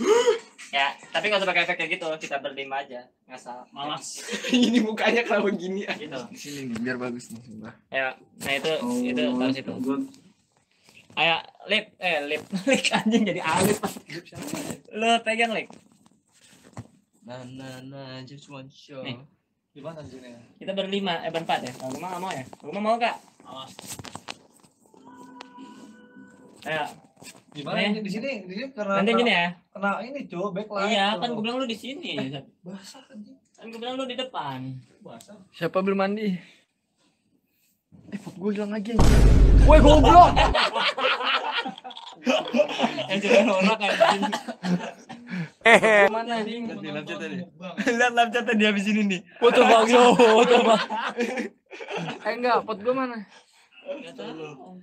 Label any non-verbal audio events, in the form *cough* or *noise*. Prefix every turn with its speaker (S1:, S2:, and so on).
S1: *gasps* ya tapi nggak usah pakai efek kayak gitu kita berlima aja ngasal
S2: Malas. *laughs*
S3: Ini mukanya kenapa gini?
S1: gitu
S3: Di sini nih, biar bagus nih. Sumpah.
S1: ya nah itu
S3: Oh.
S1: itu taruh situ
S3: Gua
S1: ayo lip eh lip *laughs* lip anjing jadi alip lo pegang lip
S3: na na na just one shot.
S1: Nih.
S2: Gimana sini?
S1: kita berlima eh berempat ya kalau rumah nggak mau ya rumah mau kak
S2: Malas.
S1: ayo
S2: Gimana ini di sini? Di sini karena
S1: nanti gini ya
S2: kena ini coba backlight.
S1: iya kan gue bilang lu di sini *laughs*
S2: basah anjing.
S1: kan gue bilang lu di depan
S2: Basah.
S3: Siapa belum mandi? Eh, pot gue hilang lagi. Woi, goblok. *laughs*
S1: norak anjing
S3: Mana?
S2: Lihat tadi.
S1: lihat lap chat tadi habis ini nih
S3: yo? What the fuck? *laughs* Eh, enggak, pot gue mana?
S1: Nggak tahu.